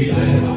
we.